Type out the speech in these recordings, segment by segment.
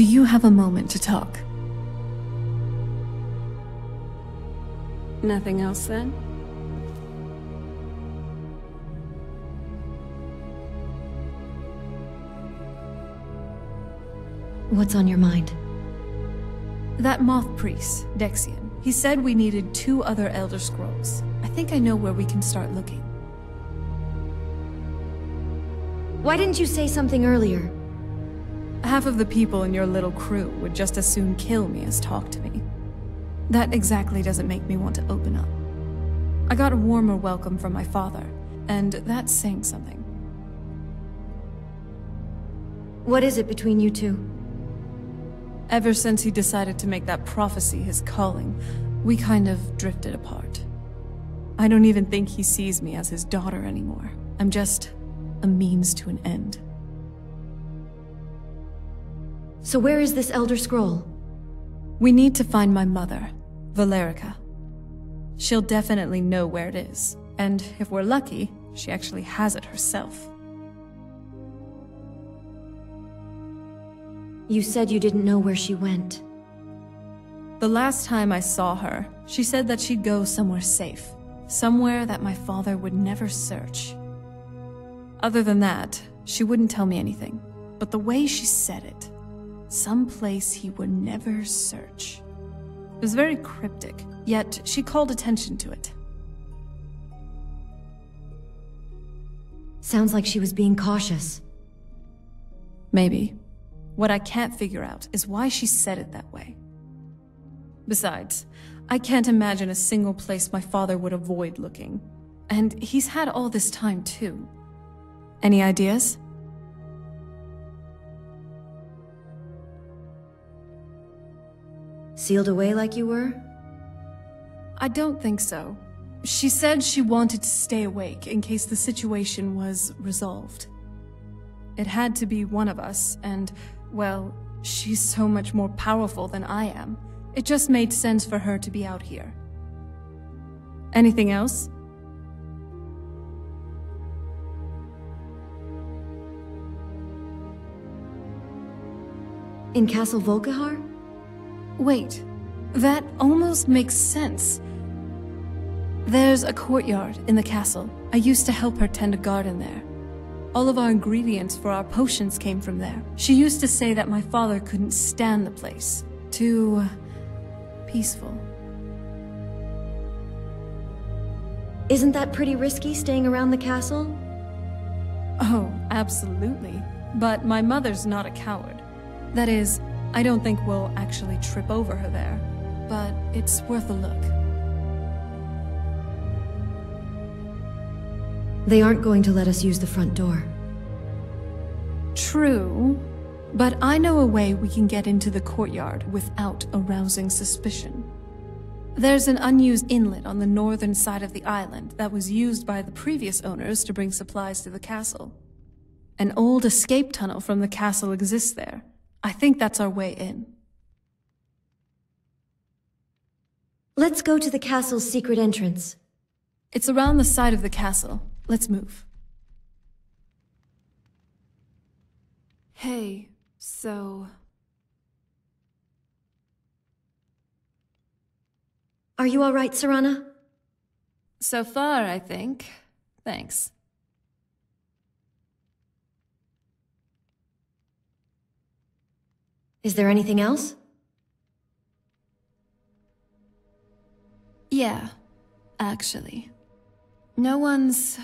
Do you have a moment to talk? Nothing else then? What's on your mind? That moth priest, Dexion, he said we needed two other Elder Scrolls. I think I know where we can start looking. Why didn't you say something earlier? Half of the people in your little crew would just as soon kill me as talk to me. That exactly doesn't make me want to open up. I got a warmer welcome from my father, and that's saying something. What is it between you two? Ever since he decided to make that prophecy his calling, we kind of drifted apart. I don't even think he sees me as his daughter anymore. I'm just a means to an end. So where is this Elder Scroll? We need to find my mother, Valerica. She'll definitely know where it is, and if we're lucky, she actually has it herself. You said you didn't know where she went. The last time I saw her, she said that she'd go somewhere safe. Somewhere that my father would never search. Other than that, she wouldn't tell me anything. But the way she said it, some place he would never search. It was very cryptic, yet she called attention to it. Sounds like she was being cautious. Maybe. What I can't figure out is why she said it that way. Besides, I can't imagine a single place my father would avoid looking. And he's had all this time too. Any ideas? Sealed away like you were? I don't think so. She said she wanted to stay awake in case the situation was resolved. It had to be one of us, and, well, she's so much more powerful than I am. It just made sense for her to be out here. Anything else? In Castle Volkihar? Wait, that almost makes sense. There's a courtyard in the castle. I used to help her tend a garden there. All of our ingredients for our potions came from there. She used to say that my father couldn't stand the place. Too... Uh, peaceful. Isn't that pretty risky, staying around the castle? Oh, absolutely. But my mother's not a coward. That is, I don't think we'll actually trip over her there. But it's worth a look. They aren't going to let us use the front door. True, but I know a way we can get into the courtyard without arousing suspicion. There's an unused inlet on the northern side of the island that was used by the previous owners to bring supplies to the castle. An old escape tunnel from the castle exists there. I think that's our way in. Let's go to the castle's secret entrance. It's around the side of the castle. Let's move. Hey, so... Are you alright, Serana? So far, I think. Thanks. Is there anything else? Yeah, actually. No one's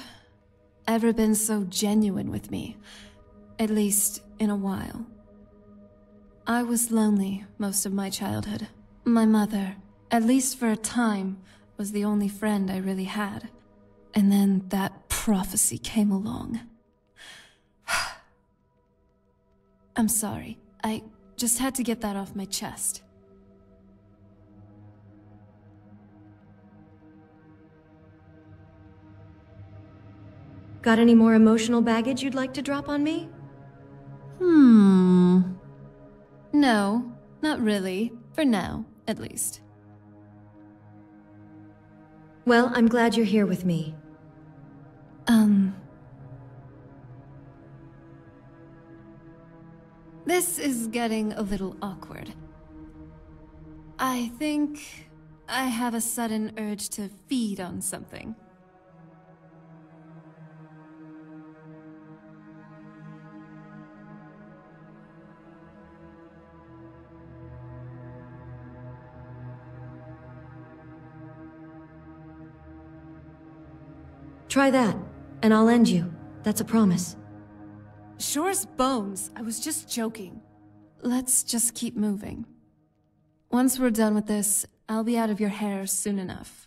ever been so genuine with me. At least, in a while. I was lonely most of my childhood. My mother, at least for a time, was the only friend I really had. And then that prophecy came along. I'm sorry. I just had to get that off my chest. Got any more emotional baggage you'd like to drop on me? Hmm. No, not really. For now, at least. Well, I'm glad you're here with me. This is getting a little awkward. I think I have a sudden urge to feed on something. Try that, and I'll end you. That's a promise. Sure as bones. I was just joking. Let's just keep moving. Once we're done with this, I'll be out of your hair soon enough.